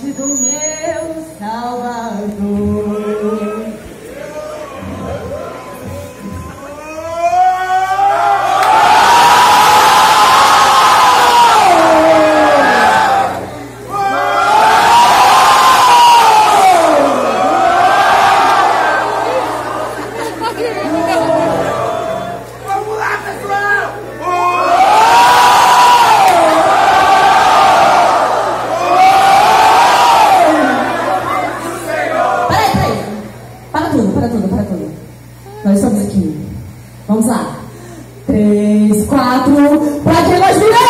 do meu Salvador. Vamos Para tudo, para tudo. Nós estamos aqui. Vamos lá. Três, quatro, pra que nós viramos!